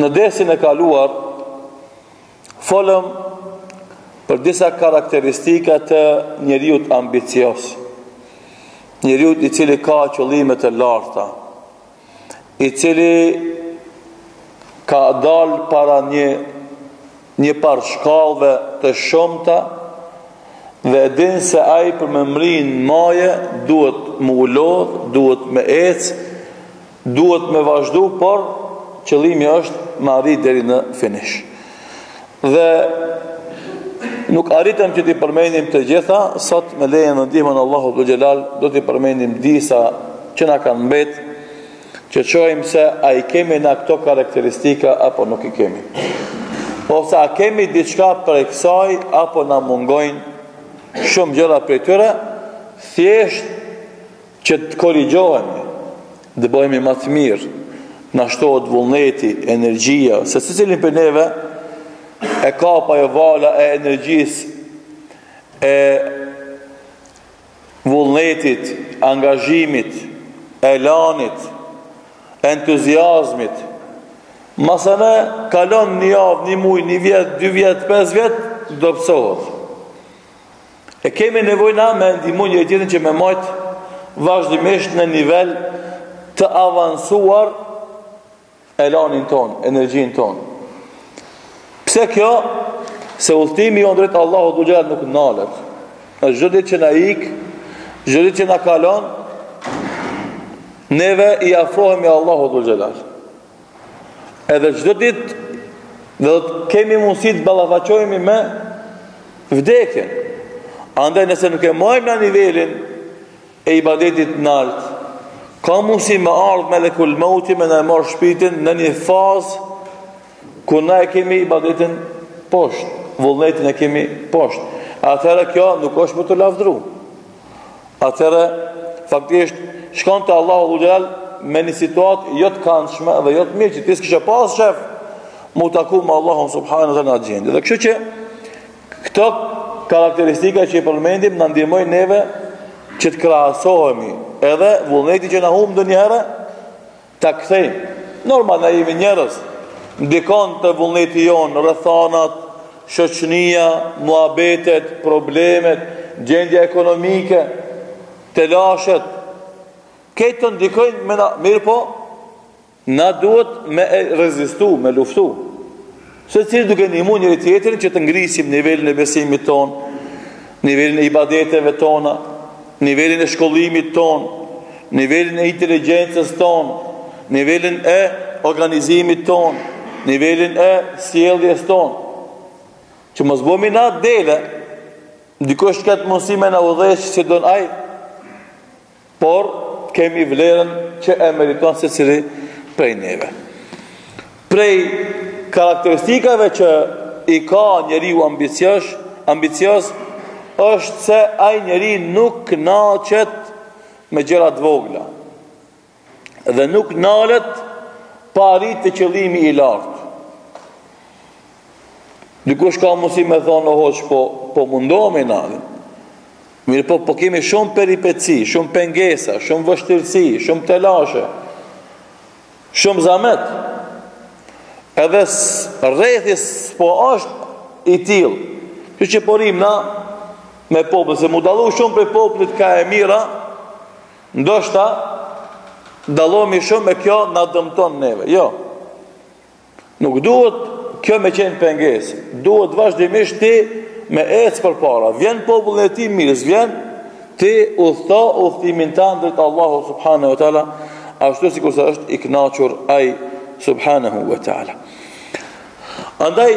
Në dersin e kaluar folëm për disa karakteristika të njeriut ambicioz. Njeriut i cili ka qëllime të larta, i cili ka dal para një një par shkallëve të shumta dhe e din se ai për me mrri n'maje duhet me u lodh, duhet me ecë Duhet me vazhdu por qëllimi është me arrit deri në finish. Dhe nuk arritëm që t'i përmendim të gjitha, sot me lejen dhe ndihmën e Allahut Dhul Xhelal do t'i përmendim disa që na kanë mbet që t'shohim se a i kemi na këto karakteristika apo nuk i kemi. Ose a kemi diçka prej kësaj apo na mungojnë shumë gjëra prej tyre, thjesht Që të korrigjohemi, të bëhemi më të mirë, t'na shtohet vullneti, energjia, se secilin prej neve e kap ajo vala e energjisë e vullnetit, angazhimit, elanit, entuziazmit. Masanej kalon një javë, një muaj, një vjet, dy vjet, pesë vjet, dobësohet. E kemi nevojë na me ndihmu njëri-tjetrin që me majt vazhdimisht në nivel të avansuar elanin tonë, energjinë tonë. Pse kjo? Se udhëtimi jonë drejt Allahut Dhul Xhelal nuk nalet. Çdo ditë që na ik, çdo ditë që na kalon, neve i afrohemi Allahut Dhul Xhelal. Edhe çdo ditë do të kemi mundësi të ballafaqohemi me vdekjen. Andaj nëse nuk e majmë na nivelin e ibadetit nalt, ka mundësi me ardh Melekul Meuti me na e marr shpirtin në një fazë kur na e kemi ibadetin poshtë, vullnetin e kemi poshtë. Atëherë kjo nuk është për t'u lavdru. atëherë faktikisht shkon te Allahu Dhul Xhelal me një situatë jo të kanshme dhe jo të mirë që ti s'kishe pas qef m'u taku me Allahun subhanahu wa taala në atë gjendje. Edhe kështu që këto karakteristika që i përmendim na ndihmojnë neve që të krahasohemi edhe vullneti që na humb ndonjëherë Ta kthejmë. Normal na jemi njerëz. Ndikon te vullneti jonë, rrethanat, shoqnia, muhabetet, problemet, gjendja ekonomike, telashet. Këto ndikojnë te na, mirëpo, na duhet me rezistu, me luftu. Secili duke ndihmu njëri-tjetrin që të ngrisim nivelin e besimit tonë, nivelin e ibadeteve tona, nivelin e shkollimit tonë, nivelin e inteligjencës tonë, nivelin e organizimit tonë, nivelin e sjelljes tonë. Që mos bëhemi na dele, dikush të ketë mundësi me na udhëheq qysh don ai, Por, kemi vlerën që e meriton secili prej neve. Prej karakteristikave që i ka njeriu ambicio, ambicioz është se ai njeri nuk kënaqet me gjëra të vogla dhe nuk nalet pa arritë te qëllimi i lartë. Dikush ka mundësi me thonë o hoxhë, po, po mundohemi na. Mirëpo, po kemi shumë peripeci, shumë pengesa, shumë vështirësi, shumë telashe, shumë zamet. Edhe rrethi po është i tillë. Qe që po rrimë na me popull, se m'u dallu shumë prej popullit ka e mira, ndoshta dallojmë shumë e kjo na dëmton neve. Jo, Nuk duhet kjo me qenë pengesë, duhet vazhdimisht ti me ecë përpara. Vjen populli në të mirë, s'vjen, ti udhëto udhëtimin tand drejt Allahu subhanahu wa ta'ala, ashtu sikurse është i kënaqur ai subhanahu wa ta'ala. Andaj,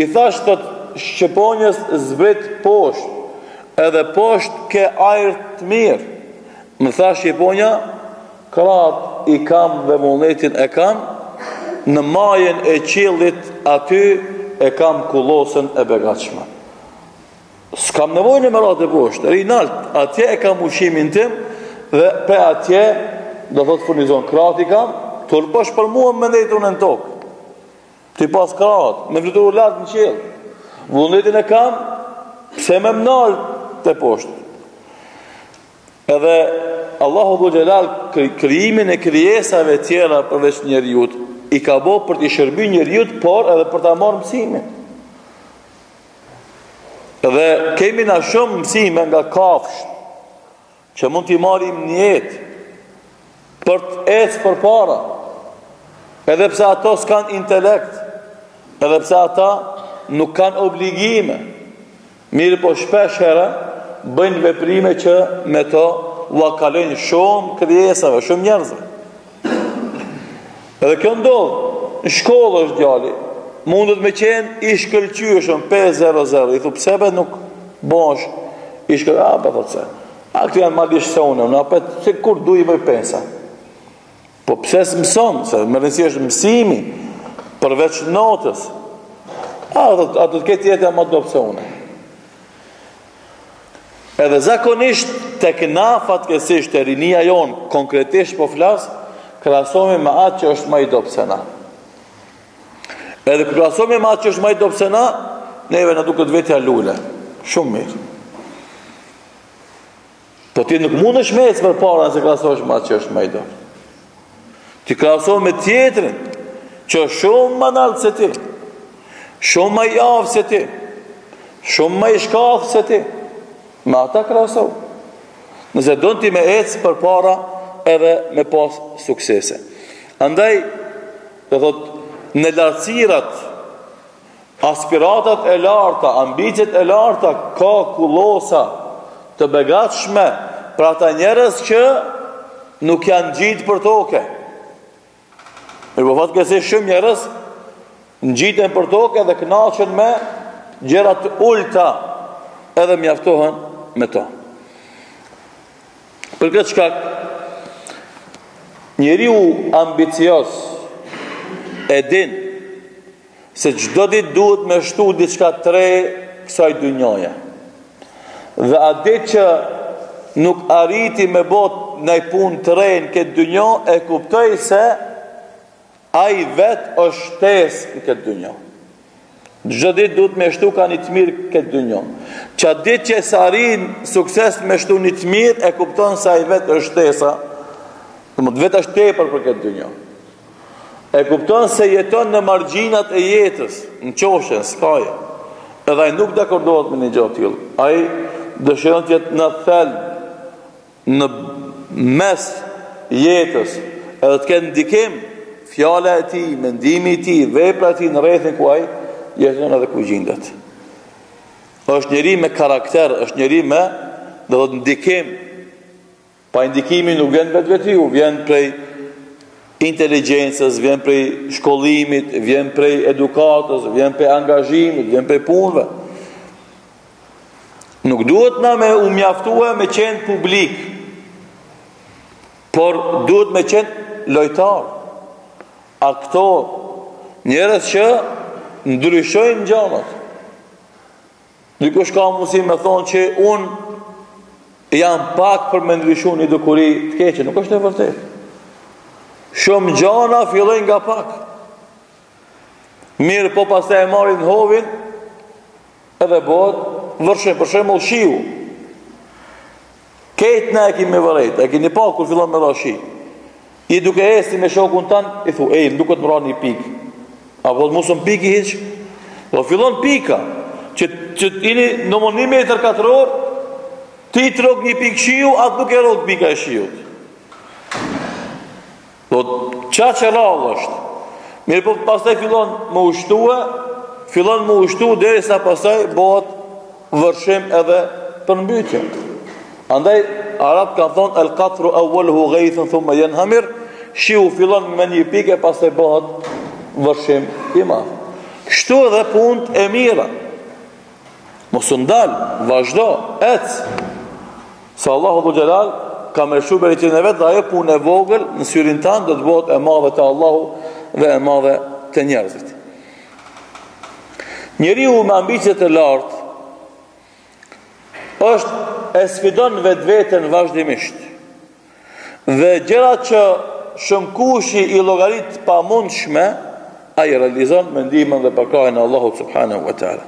I thashë thotë shqiponjës zbrit poshtë edhe poshtë ke ajër t'mirë më tha shqiponja krahtë i kam dhe vullnetin e kam në majën e qiellit aty e kam kullosën e begatshme s'kam nevojë në merat e poshtë rri nalt atje e kam ushqimin tim dhe prej atje do thotë furnizon krahtë i kam turp osh për mua me ndejtë unë në tokë T'i pas krahët, me fluturu lart në qiell. Vullnetin e kam, pse me m'nalë te poshtë. Edhe Allahu Dhul Xhelal krijimin e krijesave tjera përveç njeriut, i ka bo për t'i shërby njeriut, por edhe për të marrë mësime. Edhe kemi na shumë mësime nga kafshët, Që mund t'i marrim në jetë për të ecë përpara, edhe pse ato s'kan intelekt, edhe pse ata nuk kanë obligime, mirëpo shpesh herë bëjnë veprime që me to ua kalojnë shumë krijesave, shumë njerëzve. Edhe kjo ndodh, në shkollë është djali. Mundet me qenë i shkëlqyeshëm 5.00. I thu: pse be nuk bosh i shkëlqyeshëm. A, be thot se. A, këta janë ma lisht se unë. N'apet, se kur du i boj pesa. Po pse s'mëson, se më rëndësi është mësimi, përveç notës. A, do të ketë tjetër ma dob se unë. Edhe zakonisht tek na fatkeqësisht te rinia jonë konkretisht po flas, krahasohemi me atë që është më i dobët se na. Edhe kur krahasohemi me atë që është më i dobët se na, neve na duket vetja lule. Shumë mirë. Po ti nuk mundesh me ecë përpara nëse krahasohesh me atë që është ma i dobët. Ti krahasohu me tjetrin, që është shumë ma naltë se ti, shumë ma i aftë se ti, shumë ma i shkathët se ti, me ata krahasohu. Nëse don ti me ecë përpara edhe me pas suksese. Andaj, dhe thot, në lartësinat, Aspiratat e larta, ambiciet e larta ka kullosa të begatshme për ata njerëz që nuk janë ngjitë për toke. Mirëpo fatkeqësisht shumë njerëz ngjiten për toke dhe kënaqen me gjëra të ulta edhe mjaftohen me to. Për këtë shkak njeriu ambicioz e din Se çdo ditë duhet me shtu diçka të re kësaj dynjaje. Dhe atë ditë që nuk arriti me bo naj punë të re në këtë dynjo, e kupton se ai vet është shtes në këtë dynjo. Çdo ditë duhet me shtu ka një të mirë n'këtë dynjo. Qa ditë që s'arrin sukses me shtu një të mirë, e kupton se ai vet është shtesa, domethënë vet është tepër për këtë dynjo. E kupton se jeton në margjinat e jetës, në qoshe, në, skaje. Edhe ai nuk dakordohet me një gjë të tillë. Ai dëshiron të jetë në thelb, në mes të jetës, edhe të ketë ndikim fjala e tij, mendimi i tij, vepra e tij në rrethin ku ai jeton edhe ku gjindet. Është njeri me karakter, është njeri me domethënë ndikim Po ai ndikimi nuk vjen vetvetiu, vjen prej inteligjencës, vjen prej shkollimit, vjen prej edukatës, vjen prej angazhimit, vjen prej punëve. Nuk duhet na me u mjaftua me qenë publik, por duhet me qenë lojtar, aktor, njerëz që ndryshojnë gjanat. Dikush ka mujn me thonë që unë jam pak për me ndryshu një dukuri të keqe, nuk është e vërtetë. Shumë gjana fillojnë nga pak. Mirëpo pastaj e marrin hovin, edhe bohet vërshim, për shembull shiu. Kejt na e kemi vërejtë, e keni pa kur fillon me ra shi. Je duke ec me shokun tand, i thue, ej, më duket më ra një pikë. A po, mu s'më piki hiç. Po fillon pika, që, që në domethënë një metër katror, ty të rrok një pikë shiu, atë nuk e rrok pika e shiut. Pra kaq e rrallë është, mirëpo pastaj fillon me u shtue, fillon me u shtu derisa pastaj bohet vërshim edhe përmbytje. Andaj, arabët kanë thonë, el katru e evveluhu gajthun, thumme jenhemir, shiu fillon me një pike, pastaj bohet vërshim i madh. Kështu edhe punët e mira, Mos u ndal, vazhdo, ec. Se Allahu xhel-le xhelaluhu ka me lshu bereqetin e vet dhe ajo punë e vogël në syrin tand do të bohet e madhe te Allahu dhe e madhe te njerëzit. Njeriu me ambicie të lartë është e sfidon vetveten vazhdimisht. Dhe gjërat që shumëkush i llogarit të pamundshme, ai i realizon me ndihmën dhe përkrahjen e Allahut subhanahu wa taala.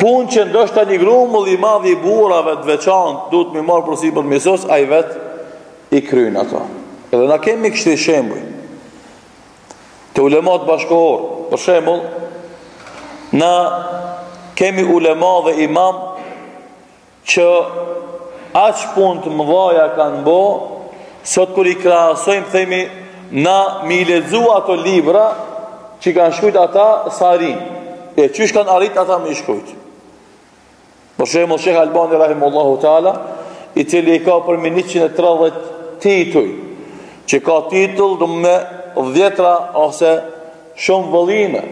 Punë që ndoshta një grumbull i madh i burrave të veçantë duhet me i marr përsipër me i sos, ai vetë i kryen ato. Edhe na kemi kështu shembuj te ulematë bashkëkohorë, për shembull, na kemi ulema dhe imamë që aq punë të mëdha kanë bo, sot kur i krahasojmë themi na me i lexu ato libra që i kanë shkrujt ata s'arrijmë. E qysh kanë arrit ata me i shkrujt. Për shembull Sheikh Albani rahimullahu taala, i cili i ka përmbi 130 tituj, që ka titull domethënë dhjetëra ose shumë vëllime.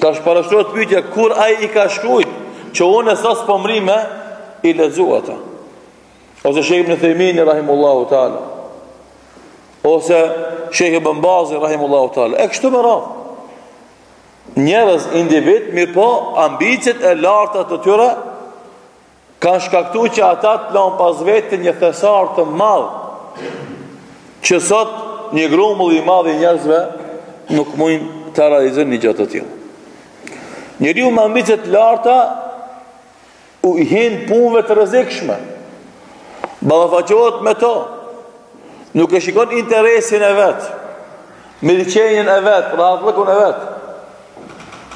Tash parashtrohet pyetja kur ai i ka shkrujt që unë sot s'po mrrij me i lexu ata. Ose Sheikh Ibn Uthejmini rahimullahu taala. Ose Sheikh Ibn Bazi rahimullahu taala. E kështu me radhë. Njerëz individë, mirëpo ambiciet e larta të tyre Kanë shkaktu që ata të lanë pas vetes një thesar të madh, që sot një grumull i madh i njerëzve nuk mujnë ta realizojnë një gjo të tillë. Njeriu me ambicie të larta ju hin punëve të rrezikshme, ballafaqohet me to, nuk e shikon interesin e vet, mirëqenien e vet, rahatllëkun e vet,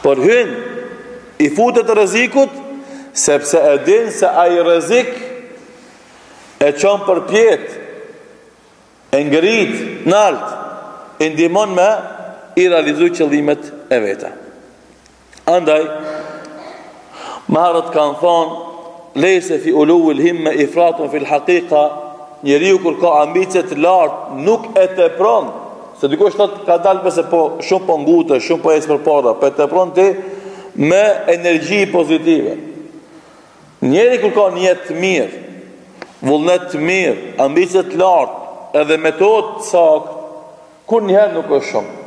Por hyn i futet rrezikut sepse e din se ai rrezik e çon përpjetë e ngrit nalt e ndihmon me i realizu qëllimet e veta. Andaj Ma herët kanë thonë, lejse fi uluvi l'himme ifratun fi l'hakika, njeriu kur ka ambicie t'lartë, nuk e tepron, se dikush thotë ka dalë pse po shumë po ngute, shumë po ec përpara, po e tepron ti me energji pozitive. Njeri kur ka nijet të mirë, vullnet të mirë, ambicie t'lartë, edhe metodë t'saktë, kurnjëherë nuk është shumë.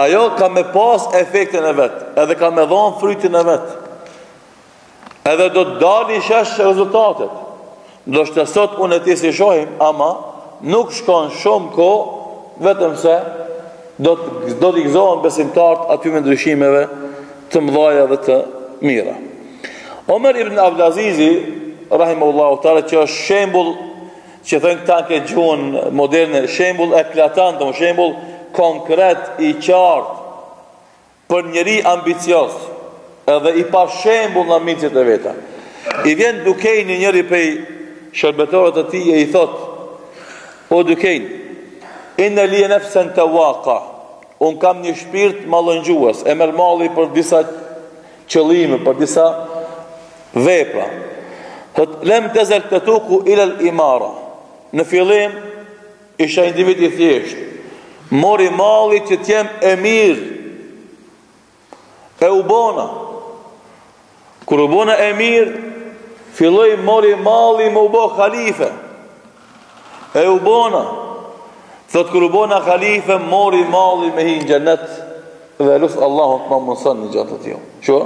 Ajo ka me pas efektin e vet, edhe ka me dhon frytin e vet. Edhe do të dalin shesh rezultatet. Ndoshta sot unë e ti s'i shohim, ama nuk shkon shumë kohë, vetëm se do t'i, do t'i gëzohen besimtarët atyne ndryshimeve të mëdhaja dhe të mira. Omer ibn Abdulazizi, rahimullahu taala që është shembull Që thojnë këta në këtë gjuhën moderne, shembull eklatant, dhe shembull konkret i qartë për njeri ambicioz edhe i pashembullt në ambiciet e veta. I vjen Dukejni njëri prej shërbëtorëve të tij e i thot, o Dukejn, inne lije nefsen tevvaka, unë kam një shpirt mallëngjues, e merr malli për disa qëllime për disa vepra. Thot lem tezel tatuku ilal imara. Në fillim isha individ i thjesht. Mori malli që të jem emir. E u bona. Kur u bona emir, filloi mori malli më u bë halife. E u bona, thot kur u bona khalife, mori malli me hi në xhenet, dhe lus Allahun të ma mundëson një gjë të tillë. Që?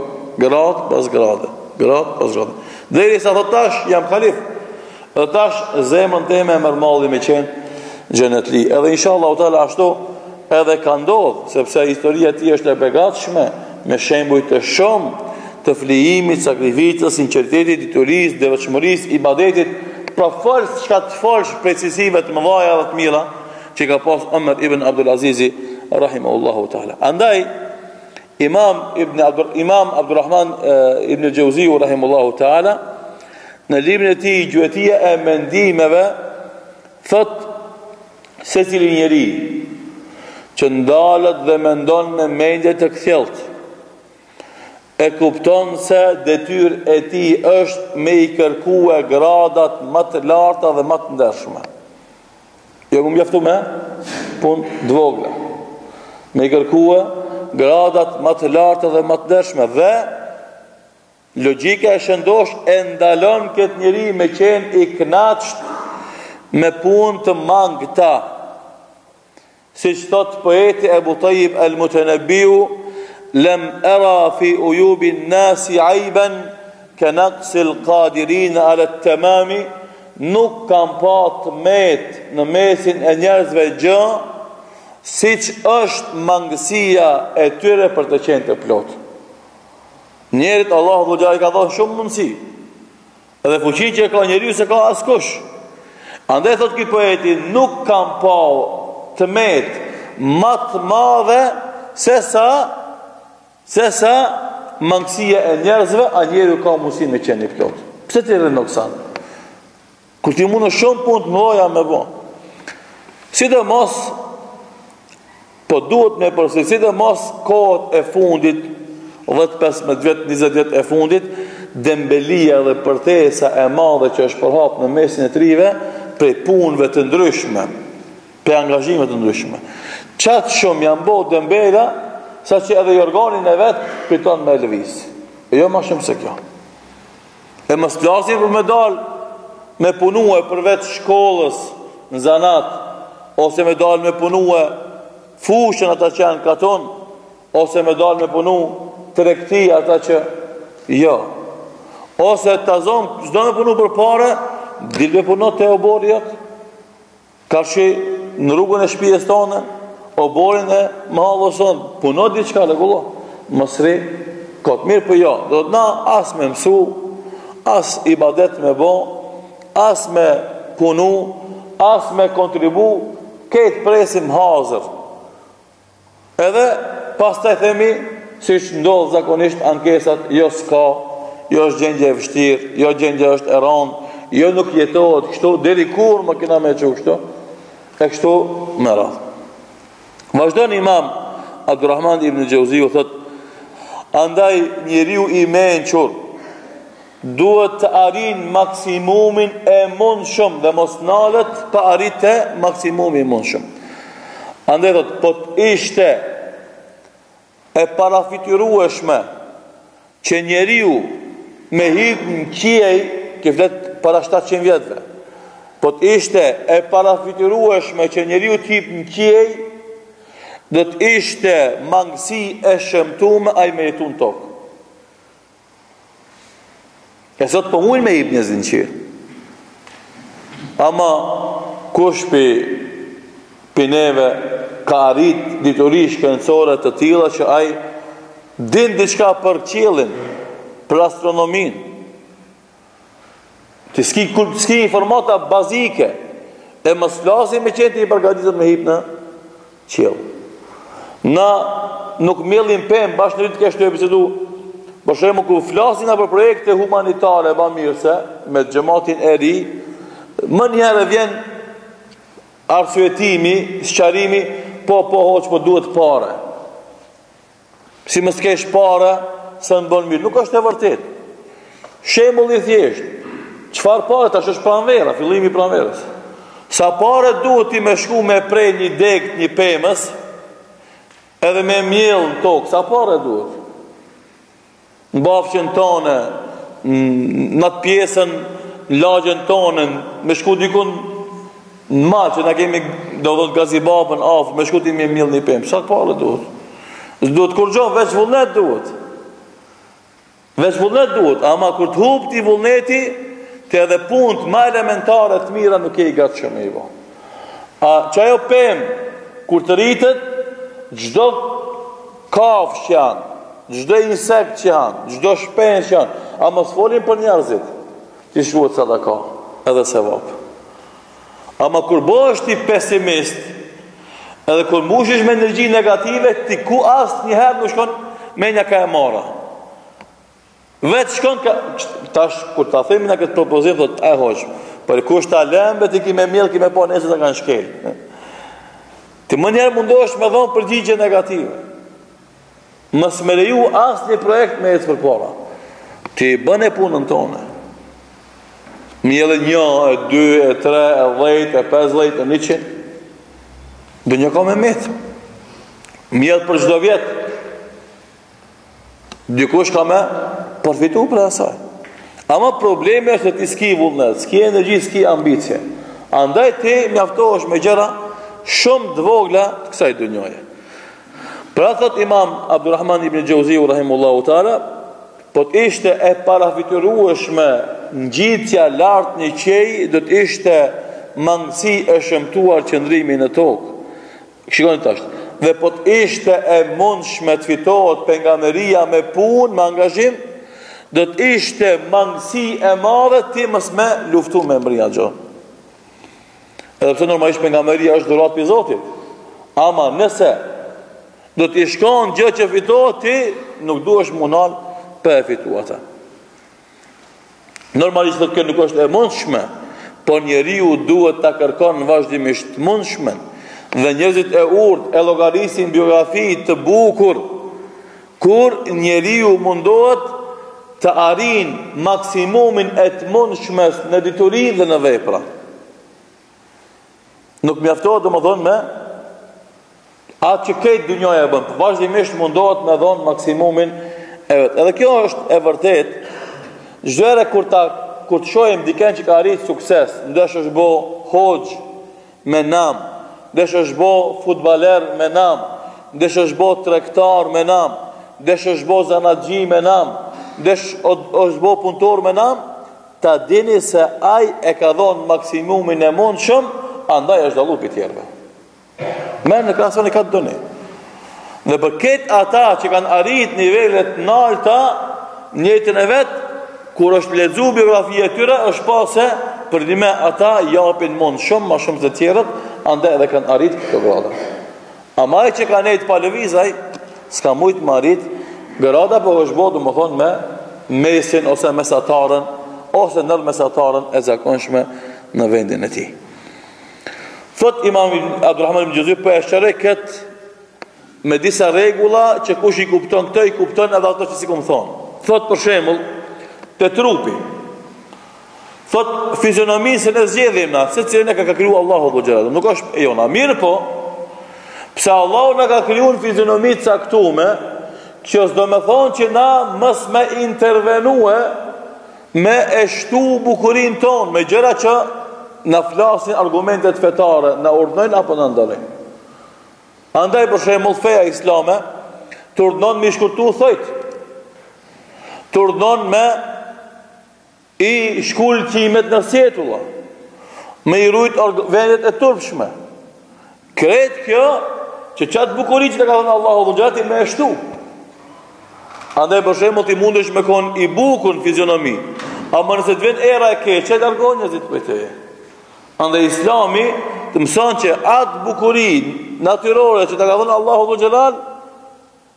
Gradë pas grade, gradë pas grade. Derisa thot tash, jam khalife. Dhe tash zemrën teme e merr malli me qenë xhenetli. Edhe inshallahu teala ashtu, Edhe ka ndodh, sepse historia e tij është e begatshme, me shembuj të shumtë, të flijimit, sakrificës, sinceritetit, diturisë, devotshmërisë, ibadetit, pra falë çka t'falë ambicieve të mëdhaja dhe të mira, që i ka pas Omer ibn Abdul Azizi, rahimehullahu ta'ala. Andaj, imam ibn Abdur, imam Abdurrahman ibn Xheuziu, rahimehullahu ta'ala, në librin e tij gjuetia e mendimeve, thot Secili njeri që ndalet dhe mendon me mendje të kthjelltë, e kupton se detyrë e tij është me i kërkue gradat ma të larta dhe ma të ndershme. Jo m'u mjaftu me punë të vogla. Me i kërkue gradat ma të larta dhe ma të ndershme dhe Logjika e shëndoshë e ndalon këtë njeri me qenë i kënaqtë me punë të mangëta. Siç thotë poeti Ebu Tayyib al-Mutanabbiu, "Lam ara fi uyubi an-nasi 'ayban ka naqsi al-qadirin 'ala at-tamam", Nuk kam pa të metë në mesin e njerëzve gjë siç është mangësia e atyre për të qenë të plotë. Njerit Allahu i ka dhonë shumë mundësi. Dhe fuqinë që e ka njeriu s'e ka askush. Andaj thotë ky poeti nuk kam pa të metë ma të madhe se sa se sa mangësia e njerëzve, a njeriu ka mundësi me qenë i plotë. Pse ti rrin noksan? Kur ti mundë shumë punë të mëdha me bo. Sidomos po duhet me përsërit, sidomos kohët e fundit 10-15 vjet, 20 vjet e fundit, dembelia dhe përtesa e madhe që është përhap në mesin e të rinjve prej punëve të ndryshme, prej angazhimeve të ndryshme. Qaq shumë janë bo dembela, sa që edhe ni organ e vet, priton me lëvis. E jo ma shumë se kjo. E mos flasim për me dal me punue përveç shkollës në zanat, ose me dal me punue fushën ata që janë n'katun, ose me dal me punu tregti ata që jo. Ose ta zomë, s'do me punu për pare, dil me punu te oborri yt. Fshi rrugën e shpijes tonde, oborrin e mahallës tonë, puno diçka rregullo, mos rri kot, mirëpo jo, s'dona as me mësu, as ibadet me bo, as me punu, as me kontribu, krejt presim hazër, Edhe pastaj themi, siç ndodh zakonisht ankesat, jo s'ka, jo është gjendja e vështirë, jo gjendja është e ronë, jo nuk jetohet kështu, deri kur ma kena me çu kështu? E kështu me radhë. Vazhdon Imam Abdulrahman ibn Xheuziu thotë: Andaj njeriu i mençur Duhet të arrin maksimumin e mundshëm dhe mos nalet pa arrit te maksimumi i mundshëm. Andaj thot, po të ishte e parafytyrueshme që njeriu me hip në qiej, ky flet para 700 vjetve. Po të ishte e parafytyrueshme që njeriu të hip në qiej, do të ishte mangësi e shëmtume ai me jetu në tokë. E sot po mujn me hip njerëzit në qiell. Ama kush pi, pi neve ka arrit dituri shkencore të tilla që ai din diçka për qiellin, për astronominë. Ti s'ki s'ki, s'ki informata bazike. E mos flasim me qenë ti i përgatitun me hip në qiell. Na nuk mjellim pemë, bash njëri kështu te bisedu. Për shembull kur flasim për projekte humanitare, bamirëse, me xhematin e ri, menjëherë vjen arsyetimi, sqarimi, po, po, hoxhë, po duhet pare. Si mos kesh pare, s'mun bon mirë. Nuk është e vërtetë. Shembull i thjeshtë. Çfarë pare tash është pranvera, fillimi i pranverës. Sa pare duhet ti me shku me pre një degë, një pemë, edhe me mjell në tokë, sa pare duhet. Në bahçen tone në atë pjesën në lagjen tone me shku dikun në mal që na kemi do thotë Gazi Babën afër me shku ti me mjell një pemë sa pare duhet s'duhet kurgjo veç vullnet duhet veç vullnet duhet ama kur të hup ty vullneti ti edhe punët ma elementare të mira nuk je i gatshëm me i bo aq ajo pemë kur të rritet çdo Kafshë që han, çdo insekt që han, çdo shpend që han, e mos folim për njerëzit? T'i shkruhet sadaka, edhe sevap. Ama kur bohesh ti pesimist, edhe kur mbushesh me energji negative, ty kurrë asnjëherë nuk t'shkon menja ka e mara. Veç shkon ka, tash kur ta themi na këtë propozim, thot, e hoxhë, po kush ta len be, ti ki me mjell, ki me pa e ta kanë shkel. Ti menjëherë mundohesh me dhon përgjigje negative. Mos me leju asnjë projekt me ec përpara. Ti bone punën tone. Mjelli një, e dy, e tre, e dhet, e pesdhet, e njiqin. Donja ka me met. Mjell për çdo vjet. Dikush ka me përfitu për asaj. Ama problemi është te ti s'ki vullnet, s'ki energji, s'ki ambicje. Andaj ti mjaftohesh me gjëra shumë të vogla të kësaj dynjaje. Pra thotë imam Abdurrahman ibn Xhauziu rahimehullahu teala, po të ishte e parafytyrueshme ngjitja lart në qiell, do të ishte mangësi e shëmtuar qëndrimi në tokë. Shikoni tash. Dhe po të ishte e mundshme të fitohet pejgamberia me punë, me angazhim, do të ishte mangësi e madhe ti mos me luftu me mbri atë gjo. Edhe pse normalisht pejgamberia është dhuratë prej Zotit. Ama nëse do t'ish kon gjë që fitohet, ti u duhshe munu për me e fitu ata. Normalisht thotë kjo nuk është e mundshme, por njeriu duhet ta kërkojë vazhdimisht të mundshmen dhe njerëzit e urtë e llogarisin biografi të bukur kur njeriu mundohet të arrijë maksimumin e të mundshmes në dituri dhe në vepra. Nuk mjaftohet domethonë me atë që krejt dynjaja e bon. Vazhdimisht mundohet me dhonë maksimumin e vet. Edhe kjo është e vërtetë, çdo herë kur, ta, kur të shohim dikën që ka arritë sukses, n'dash është bo hoxhë me nam, n'dash është bo futbaler me nam, n'dash është bo tregtar me nam, n'dash është bo zanatçi me nam, n'dash është bo punëtor me nam, Ta dini se ai e ka dhënë maksimumin e mundshëm, andaj është dalluar prej tjerëve. Merrni krahasoni ka të doni. Dhe për këtë ata që kanë arrit nivele t'nalta n'jetën e vet, kur është lexu biografia e tyre, është pa se përnime ata japin mund shumë ma shumë se tjerët, andaj edhe kanë arrit këto grada. Ama ai që ka nejt pa lëvizë, ai s'ka mujt me arrit grada po është bo domethënë me mesin ose mesataren ose nër mesataren e zakonshme në vendin e tij. Thotë Imam Abdurrahman ibn Xheuzi po e sqaroj këtë me disa rregulla që kush i kupton këto i kupton edhe ato që s'i kom thon. Thotë për shembull te trupi Thotë fizionominë s'e zgjedhim na, secilin e ka krijuar Allahu azze ve xhel. Nuk është e jona. Mirëpo pse Allahu na ka krijuar fizionomi të caktuar, kjo s'do të thonë që na mos me intervenu me e shtu bukurinë tonë, me gjëra që na flasin argumentet fetare, na urdhnojnë apo na ndalojnë. Andaj për shembull feja islame të urdhnon m'i shkurtu thojt. Të urdhnon me I shkul qimet nën sjetulla, me i rujt vendet e turpshme. Krejt kjo, që qatë bukuri që të ka dhënë Allahu xhel-le ti me e shtu. Andaj për shembull ti mundesh me kon i bukur në fizionomi. Ama nëse të vjen era e keq, që i largon njerëzit prej teje? Andaj Islami të mëson që atë bukuri natyrore që të ka dhënë Allahu xhel-le xhelal,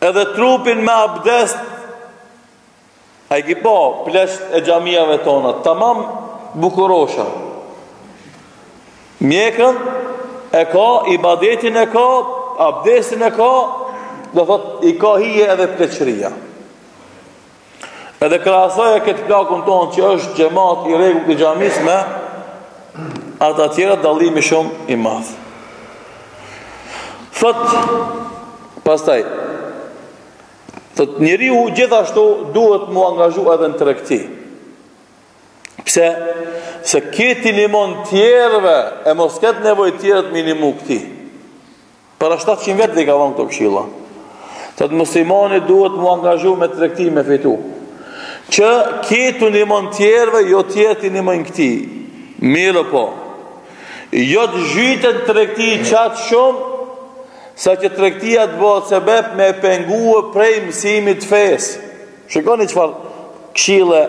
Edhe trupin me abdest A i ki pa pleqt e xhamiave tona Tamam bukurosha Mjekrën e ka, ibadetin e ka, abdestin e ka Do thot, i ka hije edhe pleqëria Edhe krahasoja këtë plakun tonë që është xhamat i rregullt i xhamisë me ata tjerët dallimi shumë i madh. Thot pastaj thot njeriu gjithashtu duhet m'u angazhu edhe në tregti. Pse se ky t'i ndihmon tjerëve e mos ketë nevojë tjerët m'i nimu këtij. Para shtatëqind vjetëve i ka dhënë këto këshilla. Thot muslimani duhet m'u angazhu me tregti me fitu. Që ky t'u ndihmon tjerve, jo tjert t'i ndihmojn këtij. Mirëpo jo të zhytet n'tregti qatë shumë, saqë tregtia të bëhet sebep me pengue prej mësimit t'fesë. Shikoni çfarë këshile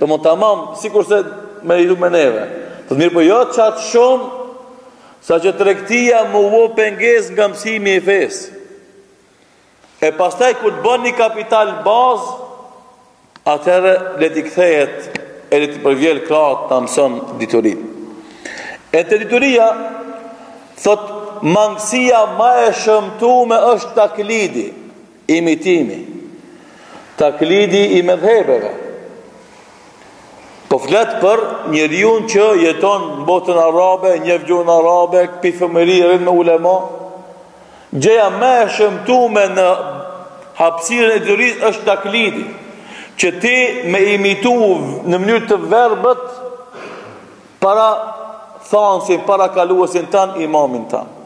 domethanë tamam, sikurse me i dit me neve. Thot mirëpo jo qatë shumë, Saqë tregtia m'u bo pengesë nga mësimi i fesë. E pastaj kur ta bën një kapital bazë, atëherë le t'i kthehet e le t'i përvjel krahët ta mëson diturinë. E te dituria, thot mangësia ma e shëmtume është taklidi. Imitimi, taklidi i medhhebeve. Po flet për njeriun që jeton në botën arabe, njeh gjuhën arabe, prej fëmijërie rrin me ulema. Gjëja ma e shëmtume në hapësirën e diturisë është taklidi, që ti me imitu në mënyrë të verbër parathanësin, parakaluesin tanë, imamin tanë.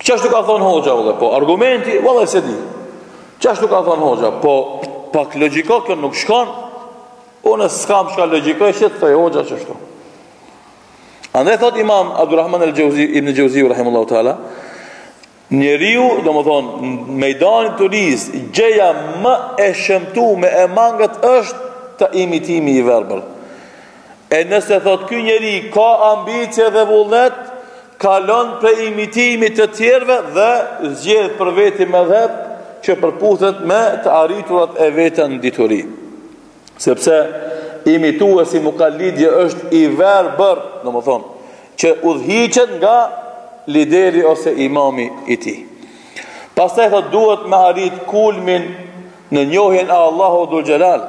Qashtu ka thonë hoxha dhe, po argumenti, vallahi s'e di. Qashtu ka thonë hoxha, po pak logiko kjo nuk shkon, unë s'kam çka logikoj, e ka thonë hoxha qashtu. Andaj thot imam Abdurrahman el Xhevzi, ibn Xhevzi, rahimehullahu ta'ala, njeriu, domethonë, në mejdanin e diturisë, gjëja më e shëmtume e mangët është imitimi i verbër. E nëse thot ky njeri ka ambicie dhe vullnet, kalon prej imitimit të tjerëve dhe zgjedh për veti medhheb që përputhet me të arriturat e veta në dituri. Sepse imituesi, mukallidi, është i verbër, domethonë, që udhëhiqet nga lideri ose imami i tij. Pastaj thot duhet me arrit kulmin në njohjen e Allahut dhul xhelal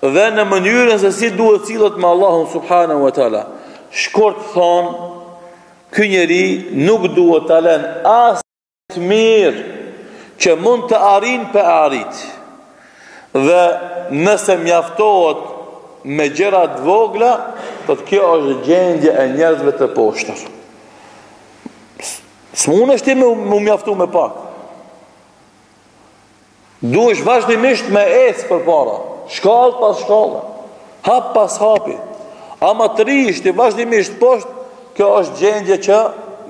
dhe në mënyrën se si duhet sillet me Allahun subhanahu wa taala. Shkurt thot, ky njeri nuk duhet ta lën asni të mirë që mund ta arrin pa e arrit. Dhe nëse mjaftohet me gjëra të vogla, thot kjo është gjendje e njerëzve të poshtër. S'mundesh ti me u mjaftu me pak. Duhesh vazhdimisht me ecë përpara, shkallë pas shkalle, hap pas hapi, ama të rrish ti vazhdimisht poshtë, kjo është gjendje që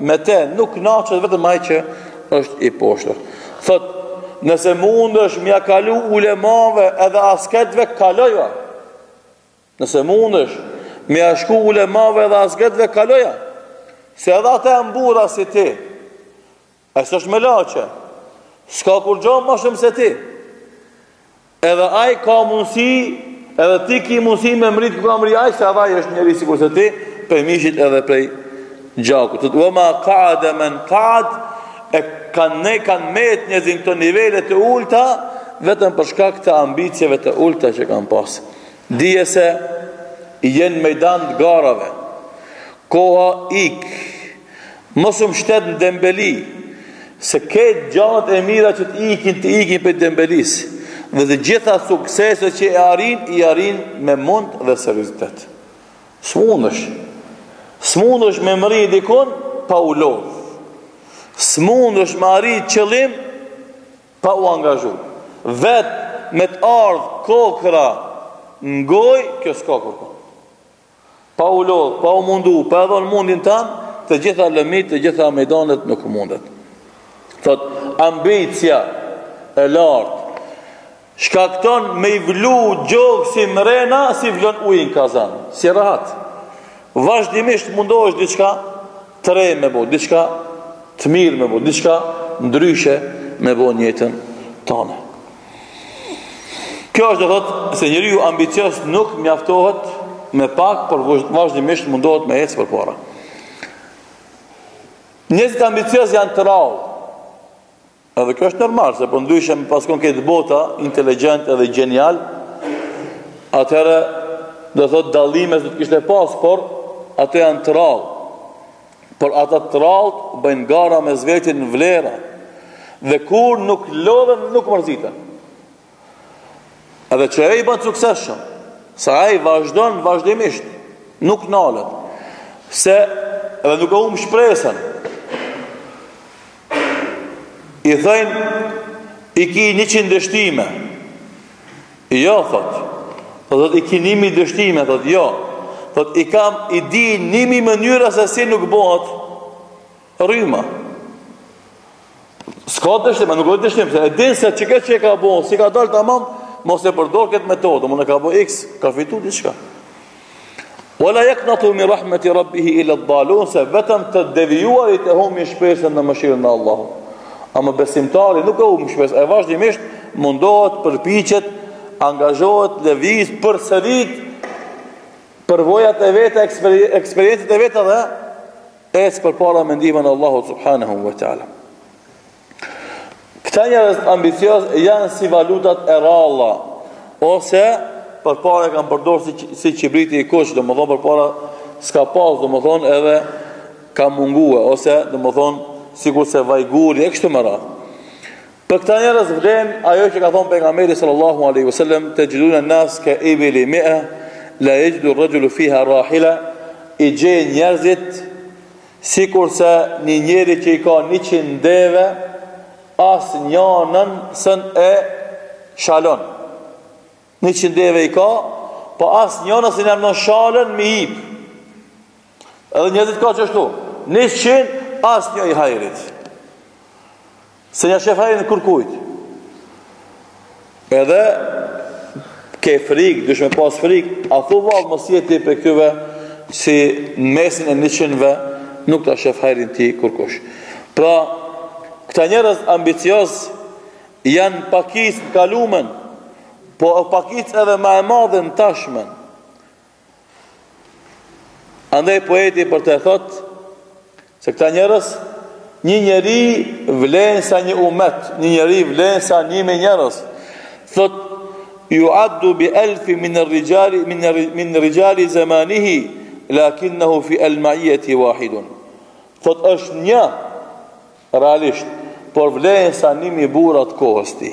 me te nuk knaqet vetëm ai që është i poshtër. Thot, nëse mundesh m'ja kalu ulemave edhe asketve, kaloja. Nëse mundesh m'ja shku ulemave edhe asketve, kaloja. Se edhe ata jan burra si ti, Ai s'është melaqe. S'ka kurgjo ma shumë se ti. Edhe ai ka mundësi, edhe ti ki mundësi me mrit ku ka mri ai, se edhe ai është njeri sikurse ti, prej mishit edhe prej gjaku. Thot ve ma kaade men kaade, kanë, nuk kanë met njerzit n'kto nivele të ulta, vetëm për shkak të ambicieve të ulta që kanë pasë. Dije se je n'mejdan të garave, koha ikë, Mos u mbështet në dembeli, se krejt gjanat e mira që të ikin, të ikin prej dembelisë. Dhe të gjitha sukseset që i arrin, i arrin me mund dhe seriozitet. S'mundesh. S'mundesh me mrri dikun, pa u lodhë. S'mundesh me arrit qëllim, pa u angazhu. Vetë me të ardhë kokrra n'gojë, kjo s'ka kërkun. Pa u lodh, pa u mundu, pa e dhon mundin tan, n'të gjitha lëmit, n'të gjitha mejdanet nuk mundet. Thot, ambicja e lart shkakton me i vlu gjoksi mrena, si vlon uji n'kazan, s'rri rahat. Vazhdimisht mundohesh diçka të re me bo, diçka të mirë me bo, diçka ndryshe me bo n'jetën tane. Kjo është do thotë se njeriu ambicioz nuk mjaftohet me pak, por vazhdimisht mundohet me ecë përpara. Njerëzit ambiciozë janë të rrallë, edhe kjo është normal, se po ndryshe me pas konë krejt bota, inteligjent edhe gjenial, atëherë do thotë dallime s'do të kishte pasë, por ata janë të rrallë. Por ata të rrallë bëjnë gara mes vetit në vlera dhe kurrë nuk lodhen nuk mërziten. Edhe qajo i bën të suksesshëm, se ai vazhdon vazhdimisht, nuk nalet, se edhe nuk e humb shpresën. I thojnë, i ki njëqind dështime, Jo, thotë. Po thotë i ki nji mijë dështime, thotë jo. Thotë i kam i di nji mijë mënyra se si nuk bëhet rryma. S'ka dështime, nuk është dështim, se e din se qekët që e ka bo, s'i ka dalë tamam, mos e përdor këtë metodë, mund e ka bo x, ka fitu diçka. Wala yaqnatu min rahmati rabbih ila ad-dallun, se vetëm të devijuarit e humbin shpresën në mëshirën e Allahut. Ama besimtari nuk e humb shpresën, e vazhdimisht mundohet, përpiqet, angazhohet, lëviz, përsërit përvojat e veta, eksperiencat e veta dhe ecë përpara me ndihmën e Allahut subhanahu wa taala. Këta njerëz ambicioz janë si valutat e rralla, ose përpara e kanë përdorë si, si qibriti i kuq, domethonë përpara s'ka pas, domethonë edhe ka mungue, ose domethonë sikurse vajguri, e kështu me radhë. Për këta njerëz vlen ajo që ka thonë pejgamberi sallallahu alejhi ve sellem, texhidune nase ke ibili mie, la jexhidu rexhulu fiha rahila, i gjen njerëzit Sikurse një njeri që i ka njëqind deve, asnjënën s'un e shalon. Njëqind deve i ka, po asnjënës s'un ja mnon shalën me i hip. Edhe njerëzit kah qështu, njëqind asnjë i hajrit. S'un ja shef hajrin kurkujt. Edhe ke frikë, duhesh me pas frikë, a thu vallë mos je ti prej këtyve si në mesin e njëqindve, nuk ta shef hajrin ty kurkush. Pra, këta njerëz ambiciozë janë pakicë në t'kalumen, po pakicë edhe ma e madhe në t'tashmen. Andaj poeti për të thot se këta njerëz një njeri vlen sa një umet, një njeri vlen sa një mi njerëz. Thot ju addu bi elfi min rrijali, min min rrijali zemanihi, lakinnehu fi elmajeti wahidun. Thot është një, realisht, por vlen sa një mi burra t'kohës ti.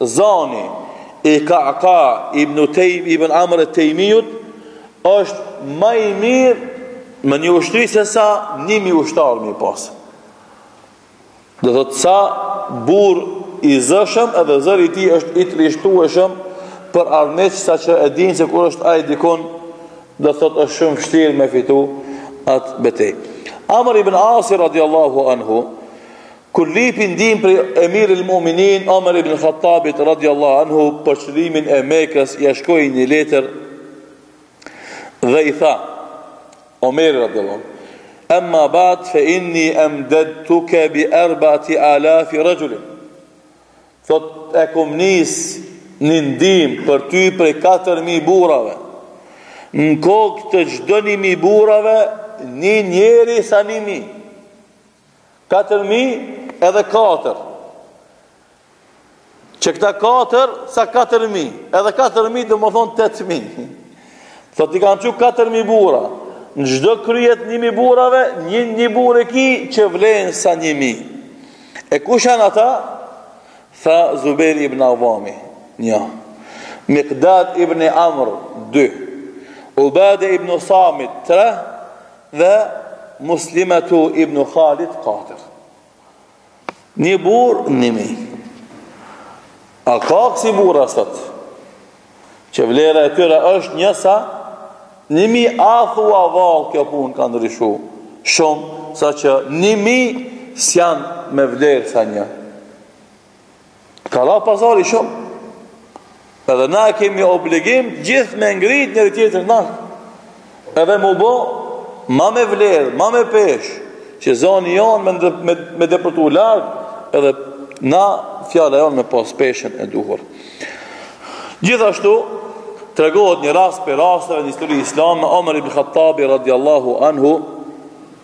Zani i Ka'ka ibn Tejm ibn Amr e Tejmijut është ma i mirë me një ushtri se sa njëmi ushtarë me i pasë. Do thotë sa burrë i zëshëm edhe zëri i ti është i trishtueshëm për armiq sa që e din se kur është ai dikun do thotë është shumë fshtirë me fitu atë betej. Amr ibn Asi radiallahu anhu Kur lipi ndihmë prej Emir el Mu'minin Omer ibn Khattabit radiallahu anhu për çlirimin e Mekës ia shkroi një letër dhe i tha Omer radiallahu anhu Amma ba'd fa inni amdadtuka bi arba'ati alaf rajul. Thot e kum nis një ndihmë për ty prej 4000 burrave. Në kokë të çdo 1000 burrave, një njeri sa 1000. Katër mijë edhe katër. Që këta katër, sa katër mi, edhe katër mi domethonë tetë mi. Thot i kam çu katër mi burra, në çdo krye t' një mi burrave, një një burrë e ki që vlen sa një mi. E kush janë ata? Tha Zubejr ibn Avami, një. Mikdad ibn Amr, dy. Ubade ibn Samit, tre. Dhe Muslimetu ibn Khalid katër. Një burr nimi. A ka kësi burra sot? Që vlera e tyre është një sa nimi a thua vallë kjo punë ka ndryshu. Shumë sa që nimi s'janë me vlerë sa një. Ka ra pazari shumë. Edhe na e kemi obligim gjithë me ngrit njëri tjetrin. Edhe mu bo, ma me vlerë, ma me peshë, që zoni jonë me, ndër, me, me depërtu larg, edhe na fjala jonë me pas peshën e duhur. Gjithashtu, tregohet një rast prej rasteve në histori islame, Omer ibn Khattabi radiallahu anhu,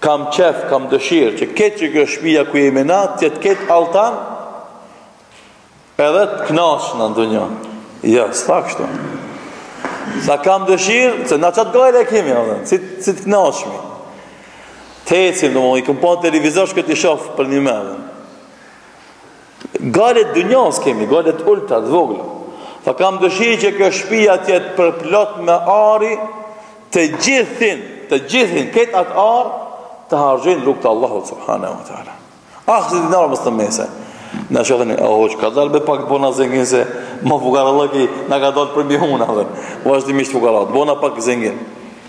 Kam qef, kam dëshirë që ketë, qekjo shpia ku jemi na, të jetë, t'ketë altan, edhe të knaqna në dunjo. Jo, s'tha kështu. Sa kam dëshirë, se na qatë gajle e kemi, edhe, si, si të knaqmi. Të ecim, dhe më, i kum pa në televizor shkët i shofë për një me, edhe. Gajle të dynjas kemi, gajle të ulta, të vogla. Tha kam dëshirë që kjo shpia të jetë përplot me ari të gjithin, të gjithin, krejt atë ar ta hargjoj në rrugë të Allahut subhanahu wa ta'ala. As ni dinar mos të mese. Na shoh tani, hoxh, kadal be pak bona zengin se ma fukarallëki na ka dalë përmi hundë. Vazhdimisht fukara, t'bona pak zengin.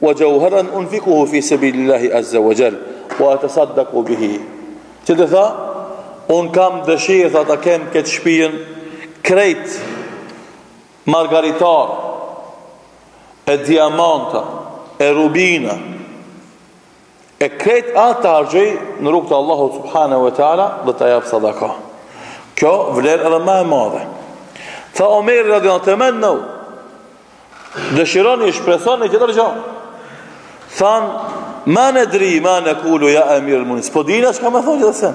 وجوهرا أنفقه في سبيل الله عز وجل وأتصدق به تدفع أن كم دشيثة كم كتشبين كريت مارغاريتار الديامانتا الروبينا E krejt atë ta hargjoj në rrugë të Allahut subhanahu wa taala dhe ta jap sadaka. Kjo vlerë edhe më e madhe. Tha Omeri radhiyallahu anhu, "Temennu dëshironi, shpresoni tjetër gjo." Than, "Ma nadri ma naqulu ya amir al-mu'minin." S'po dina çka me thonë tjetër sen.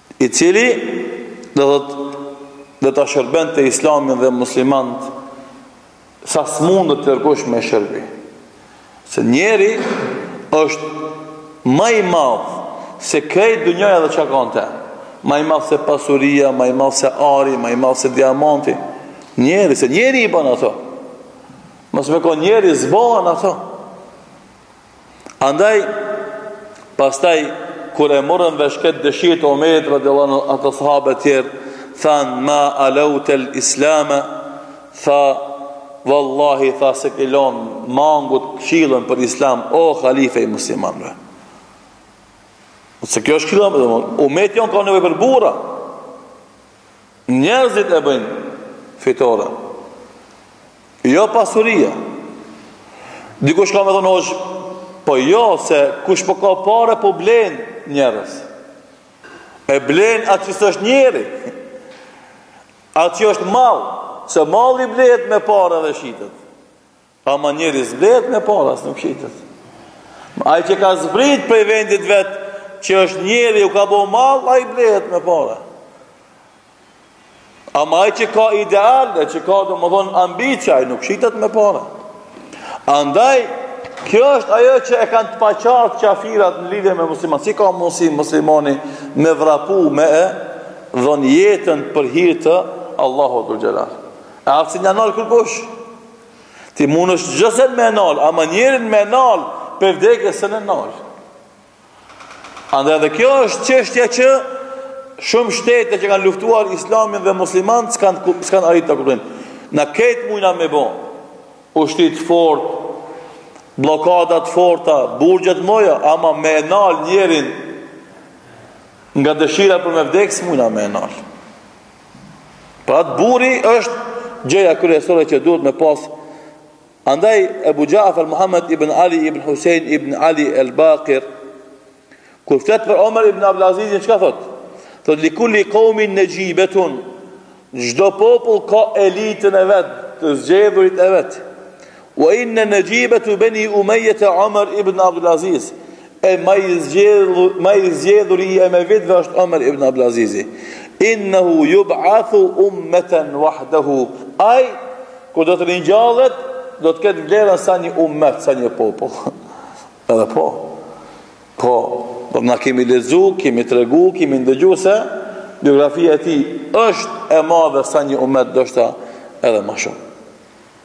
i cili do të, do ta shërbente islamin dhe muslimant sa s'mundet kërkush me shërbi se njeri asht ma i madh se krejt dynjaja dhe çka ka në te. Ma i madh se pasuria, ma i madh se ari, ma i madh se diamanti. Njeri, se njeri i ban ato. Mos me kon njeri s'bohen ato. Andaj pastaj kur e morën vesh këtë dëshirë të Omerit radhiyallahu anhu ata sahabe të tjerë than ma alaut el islam tha wallahi tha s'e ke lon mangut këshillën për islam o halife i muslimanëve. Se kjo është këshilla më domon. Umeti jon ka nevojë për burra. Njerëzit e bëjnë fitoren. Jo pasuria. Dikush ka me thonë hoxh, po jo se kush po ka pare po blen njerëz. E blen atë që s'është njeri. Atë që është mall, se malli blet me pare dhe shitet. Ama njeri s'blet me para as nuk shitet. Ai që ka zbrit prej vendit vet, që është njeri u ka bo mall, ai blet me para. Ama ai që ka ideal, dhe që ka domethën ambicie, ai nuk shitet me para. Andaj Kjo është ajo që e kanë të paqartë qafirat në lidhje me musliman. Si ka mundësi muslimani me vrapu me e dhon jetën për hir të Allahut dhul xhelal. E atë s'un e nal kërkush. Ti mundesh çdo sen me e nalë, ama njerin me e nalë prej vdekjes s'un e nalë. Andaj edhe kjo është çështja që shumë shtete që kanë luftuar islamin dhe musliman, s'kanë s'kan arritë ta kuptojnë. Na krejt mujna me bo, ushtri të fort, bllokada të forta, burgje të mdhoja, ama me e nalë njerin nga dëshira për me vdekë, s'mujna me e nalë. Pra atë burri është gjëja kryesore që duhet me pas. Andaj Ebu Ja'far Muhammed ibn Ali ibn Hussein ibn Ali el Bakir, kur flet për Omer ibn Abdulazizin, çka thotë? Thotë, li kulli kaumin nexhibetun, çdo popull ka elitën e vet, të zgjedhurit e vet. Wa inna najibatu bani umayyata Omar ibn Abdul Aziz, e ma i zgjedhur, ma i zgjedhuri i emevitëve është Omer ibn Abdul Azizi. Innahu yub'athu ummatan wahdahu. Ai kur do të ringjallet, do të ketë vlerën sa një ummet, sa një popull. Edhe po. Po, po na kemi lexu, kemi tregu, kemi ndëgju se biografia e tij është e madhe sa një ummet, ndoshta edhe ma shumë.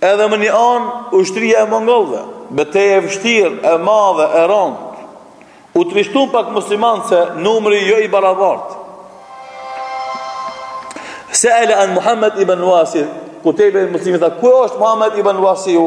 Edhe në një anë, ushtria e mongolëve, betejë e vështirë, e madhe, e rëndë, u trishtun pak muslimanët se numri jo i barabartë. Se e la anë Muhammed ibn Wasi, Kutejbe ibn Muslimi tha, ku është Muhammed ibn Wasiu?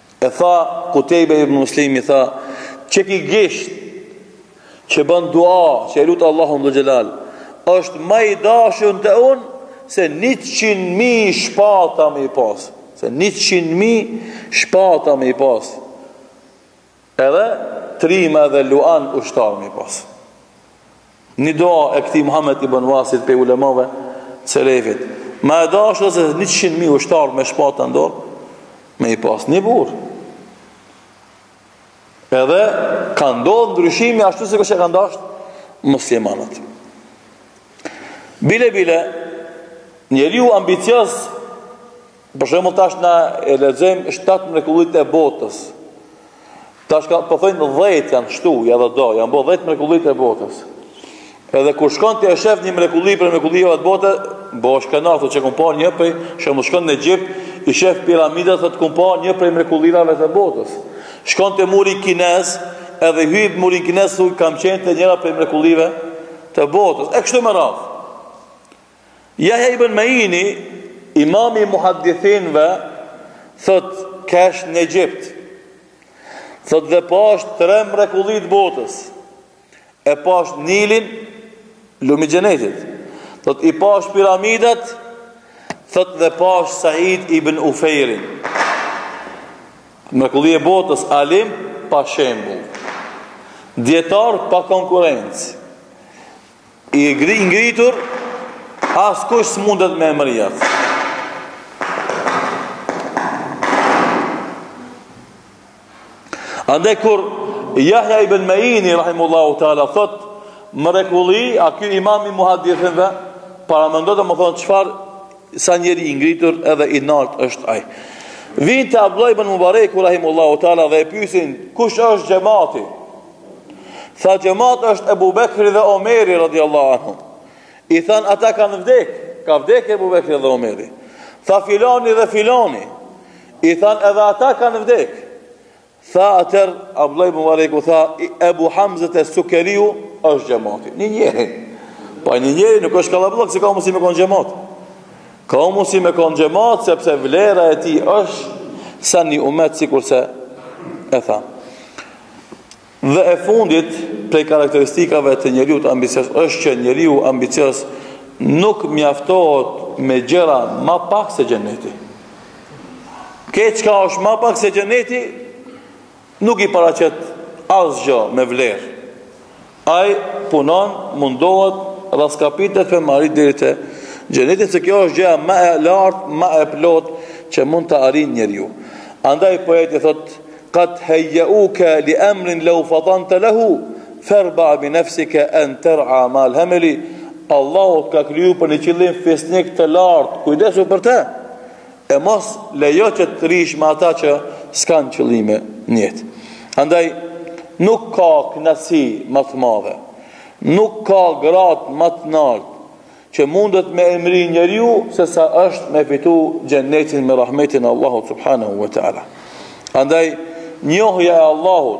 E tha, Kutejbe ibn Muslimi tha, qeky gisht, që ban dua, që e lut Allahun azze we xhel, është ma i dashur te unë, se njëqind mijë shpata me i pas. Se njëqind mijë shpata me i pas. Edhe trima dhe luan ushtar me i pas. Një dua e këtij Muhammed ibn Wasit prej ulemave selefit. Ma e dashtë se 100 mijë ushtar me shpata në dorë me i pas një burrë. Edhe ka ndodh ndryshimi ashtu sikurse e kanë dashtë muslimanët. Bile bile njeriu ambicioz Për shembull tash na lexojmë shtatë mrekullitë e botës. Tash ka po thonë 10 janë kështu, ja dhe do, janë bo 10 mrekullitë e botës. Edhe kur shkon ti e shef një mrekulli prej mrekullive të bote, boshë kënaq, që kam pa një prej, shemb shkon në Egjipt, i shef piramidat thotë kam pa një prej mrekullive të botës. Shkon te muri kinez, edhe hyn muri kinez thotë kam qenë te njëra prej mrekullive të botës. E kështu me radhë. Jahja ibn Maini, imami i muhaddithinëve, thotë kesh në Egjipt. Thotë dhe pashë tre mrekullitë botës. E pashë Nilin, lumi i xhenetit. Thotë i pashë piramidat, thotë dhe pashë Said ibn Ufejrin. Mrekulli e botës, alim pa shembull. Dijetar pa konkurencë. I ngritur, askush s'mundet me e mrri atë. Andaj kur Jahja ibn Meini, Rahimullahu Teala, thotë, mrekulli, a ky imami i muhadithinëve, paramendo do me thonë, çfarë sa njeri i ngritur edhe i nartë është ai. Vijnë te Abdullah ibn Mubareku, Rahimullahu Teala, dhe e pysin, kush është xhemati? Tha xhemat është Ebu Bekri dhe Omeri radiallahu anhu. I thanë ata kanë vdek, ka vdek Ebu Bekri dhe Omeri. Tha filani dhe filani. I thanë edhe ata kanë vdek. Tha atëherë, Abdullah ibn Mubareku tha, Ebu Hamzete Sukeriu është xhemati. Një njeri. Pa një njeri nuk është kallabllëk si ka mundësi me konë xhemati. Ka mundësi me konë xhemati sepse vlera e tij është sa një umet sikurse e thamë. Dhe e fundit, prej karakteristikave të njeriut ambicioz është që njeriu ambicioz nuk mjaftohet me gjëra ma pak se xheneti. Krejt çka është ma pak se xheneti nuk i paraqet asgjë me vlerë. Ai punon, mundohet, rraskapitet për me arrit deri te xheneti, se kjo është gjëja ma e lartë, ma e plotë që mund të arrijë njeriu. Andaj poeti thotë Qad hayyauka li amrin law fatanta lahu farba bi nafsika an tar'a mal hamli. Allahu të ka kriju për një qëllim fisnik të lartë, kujdesu për te. E mos lejo që të rrish me ata që s'kanë qëllime në jetë. Andaj, nuk ka knaqsi ma të madhe, nuk ka gradë ma të nartë, që mundet me e mrri njeriu sesa është me fitu xhenetin me rahmetin e Allahut subhanahu wa ta'ala. Andaj, njohja e Allahut,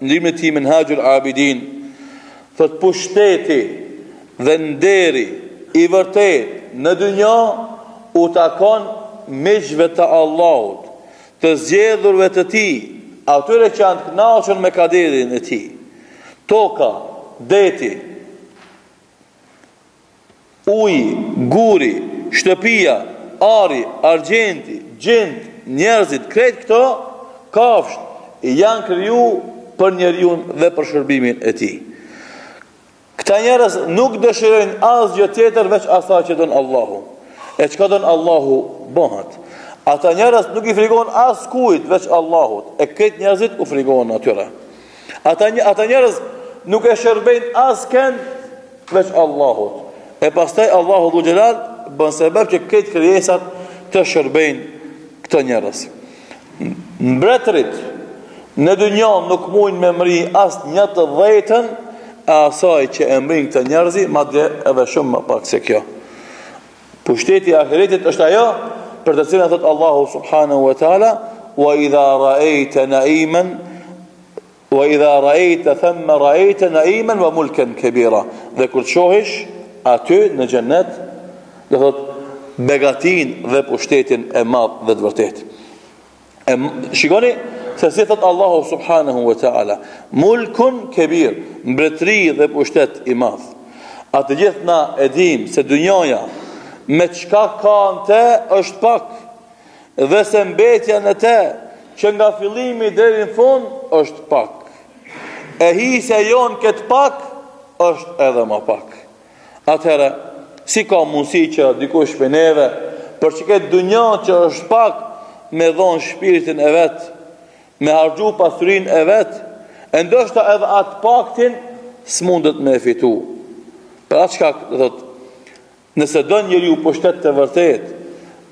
Në librin e tij Minhaxhul Abidin thotë pushteti dhe nderi i vërtetë në dynja u takon miqve të Allahut, të zgjedhurve të Tij, atyre që janë të kënaqur me kaderin e Tij. Toka, deti, Uji, guri, shtëpia, ari, argjenti, xhinët, njerëzit, krejt këto kafshë janë kriju për njeriun dhe për shërbimin e tij. Këta njerëz nuk dëshirojnë asgjë tjetër veç asaj që don Allahu. E çka don Allahu bëhet. Ata njerëz nuk i frigohen askujt veç Allahut, e krejt njerëzit u frigohen atyre. Ata ata njerëz nuk e shërbejnë askënd veç Allahut. E pastaj Allahu Dhul Xhelal bën sebeb që krejt krijesat t'u shërbejnë këto njerëz. Mbretërit në dynja nuk mujn me mri as një të dhjetën e asaj që e mrijnë këto njerëz, madje edhe shumë më pak se kjo. Pushteti i ahiretit është ajo për të cilën thotë Allahu subhanahu wa taala wa idha ra'aita na'iman Wa idha ra'aita thamma ra'aita na'iman wa mulkan kabira. Dhe kur t'shohish aty në xhennet, do thotë begatinë dhe pushtetin e madh dhe të vërtetë. E shikoni se si thotë Allahu subhanahu wa taala, mulkun kabir, mbretëri dhe pushtet i madh. A të gjithë na e dimë se dunjaja me çka ka në te është pak dhe se mbetja në te që nga fillimi deri në fund është pak. E hisja jonë në këtë pak është edhe ma pak. Atëherë, si ka mundësi që dikush prej neve, për qëketë dunja që është pak, me dhonë shpirtin e vet, me harxhu pasurinë e vet, e ndoshta edhe atë paktin, s'mundet me e fitu. Pra çka thotë, Nëse don njeriu pushtet të vërtetë,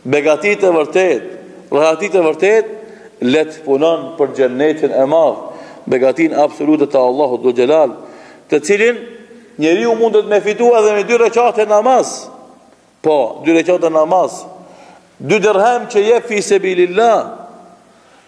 begati të vërtetë, rehati të vërtetë, le të punon për xhennetin e madh, begatinë absolute të Allahut Dhul Xhelal, të cilin njeriu mundet me fitu edhe me dy rekate namaz. Po, dy rekate namaz. Dy dirhem që jep fi sebilillah.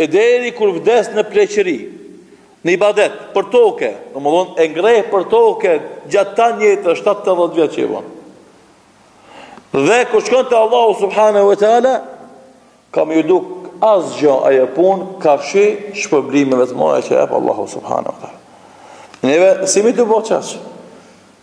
e deri kur vdes në pleqëri, në ibadet, për toke, domethënë, e ngreh për toke, gjashtëdhjetë, 70 vjet që i bon. Dhe kur shkon te Allahu subhanahu wa taala, ka me ju duk asgjë ajo punë, karshi shpërblimeve të mëdha që jep Allahu subhanahu wa taala. Neve, si mi të bo qashë?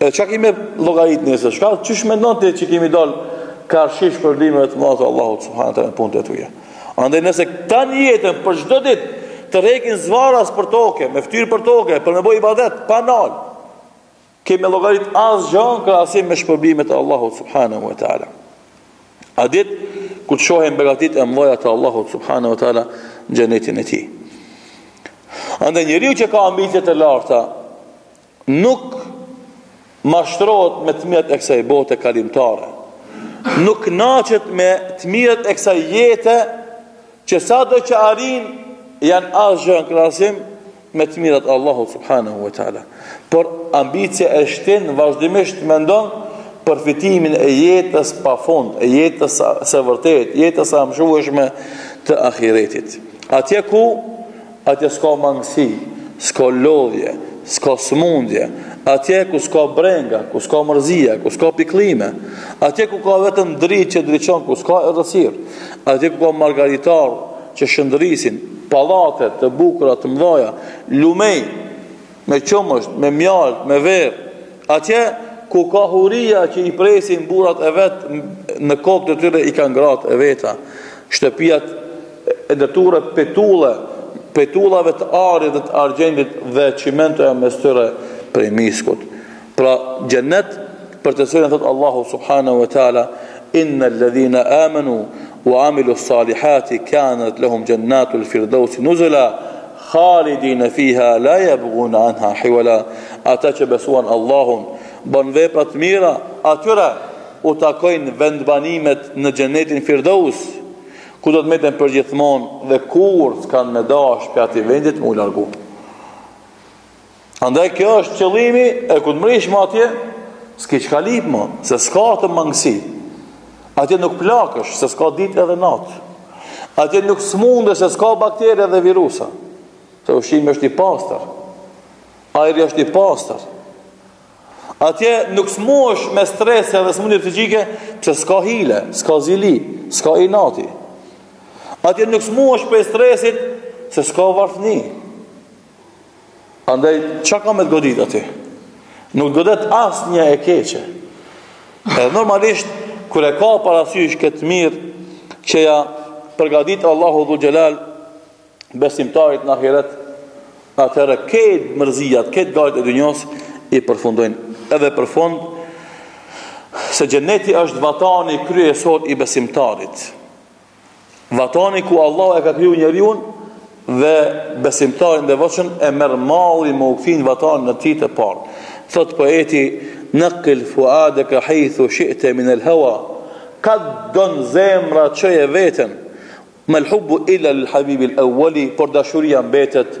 E çka ke me llogarit nëse çka qysh mendon ti që ke me dal karshi shpërblimeve të mëdha të Allahut subhanahu wa taala punët e tua. Andaj nëse krejt tanë jetën për çdo ditë të rrekin zvaras për toke, me fytyrë për toke, për me bo ibadet pa nal. Ke me llogarit asgjë në krahasim me shpërblimet e Allahut subhanahu wa taala. Atë ditë kur t'i shohim begatitë e mëdha të Allahut subhanahu wa taala në xhennetin e tij. Andaj njeriu që ka ambicie të larta, Nuk mashtrohet me të mirat e kësaj bote kalimtare. Nuk kënaqet me të mirat e kësaj jete që sado që arrijnë janë asgjë në krahasim me të mirat e Allahut subhanahu wa ta'ala. Por ambicja e shtin vazhdimisht me mendu n'përfitimin e jetës pa fund, e jetës së vërtetë, jetës së amshueshme të ahiretit. Atje ku Atje s'ka mangësi, s'ka lodhje, s'ka sëmundje, atje ku s'ka brenga, ku s'ka mërzia, ku s'ka pikllime, atje ku ka vetëm dritë që ndriçon, ku s'ka errësirë, atje ku ka margaritarë që shëndrisin, pallate të bukura të mëdha, lumej, Me qumësht, me mjaltë, me verë, atje ku ka huria që i presin burrat e vet në kokë të tyre i kanë gratë e veta. Shtëpiat e ndërtuara prej tulle, prej tullave të arit dhe të argjendit dhe çimentoja mes tyre prej miskut. Pra xhenet për të cilin thot Allahu subhanahu wa taala innal ladhina amanu wa amilu salihati kanat lahum jannatul firdausi nuzula Khalidina fiha la yabghuna anha hiwala. Ata që besuan Allahun, bënë vepra të mira, atyre u takojnë vendbanimet në xhenetin Firdaus, ku do të mbeten përgjithmonë dhe kurrë s'kanë me dashë prej atij vendit me u largu. Andaj kjo është qëllimi e kur të mrrish më atje, s'ki çka lyp më, se s'ka të mangësi. Atje nuk plakesh, se s'ka ditë edhe natë. Atje nuk smundesh, se s'ka bakterie dhe virusa. Se ushqimi është i pastër. Ajri është i pastër. Atje nuk smuhesh me strese dhe smundje fizike, se s'ka hile, s'ka zili, s'ka inati. Atje nuk smuhesh prej stresit, se s'ka varfni. Andaj, çka ka me të godit aty? Nuk godet asnjë e keqe. Edhe normalisht, kur e ka parasysh këtë të mirë, që ja përgadit Allahu dhul xhelal besimtarit në ahiret, atëherë krejt mërziat, krejt gajlet e dynjos, i përfundojnë. Edhe për fund, se xheneti është vatani kryesor i besimtarit. Vatani ku Allahu e ka kriju njeriun dhe besimtarin dhe veç e merr malli me u kthy n'vatanin e tij të parë. Thot poeti, nekkil fuadeke hejthu shite min el hewa, kah don zemra çoje veten, mel hubbu illa lil habibil euueli, por dashuria mbetet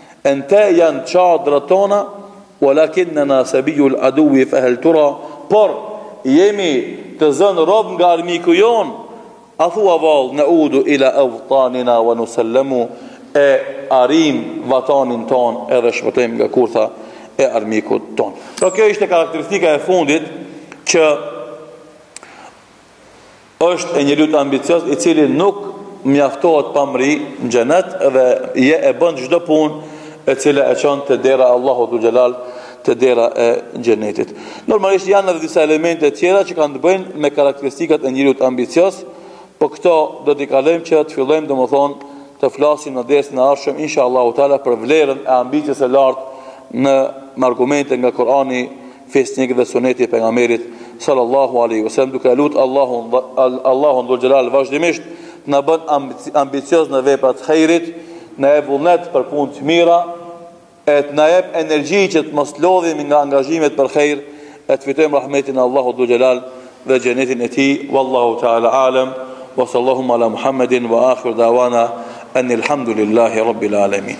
Atje janë çadrat tona, walakinnana sabyul aduwi fahal tura, por jemi të zënë rob nga armiku jonë, a thua vallë naudu ila awtanina wa nusallamu e arrim vatanin tonë edhe shpëtojmë nga kurtha e armikut tonë. Pra kjo ishte karakteristika e fundit që është e njeriut ambicioz i cili nuk mjaftohet pa mri në xhenet dhe ai e bën çdo punë e cila e çon te dera e Allahut azze ue xhel te dera e xhenetit. Normalisht janë edhe disa elemente tjera që kanë të bëjnë me karakteristikat e njeriut ambicioz, po këto do t'i kalojmë që të fillojmë domethënë të flasim në dersën e ardhshëm inshallah taala për vlerën e ambicies së lartë në argumente nga Kurani fisnik dhe suneti i pejgamberit sallallahu alaihi wasallam duke e lut Allahun Allahun dhul xhelal vazhdimisht të na bën ambicioz në veprat e hajrit, të na jep vullnet për punë të mira e të na jep energji që të mos lodhemi nga angazhimet për hajr e të fitojmë rahmetin e Allahut dhul xhelal dhe xhenetin e tij wallahu taala alem wa sallallahu ala muhammedin wa akhir dawana anil hamdulillahi rabbil alamin